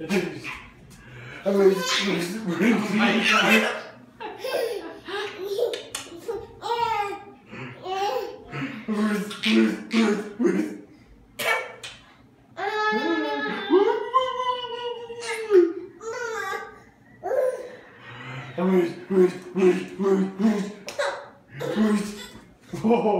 I mean, Whoa.